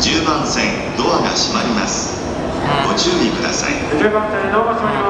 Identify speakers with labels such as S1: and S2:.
S1: 10番線ドアが閉まります。ご注意ください。10番線ドアが閉まります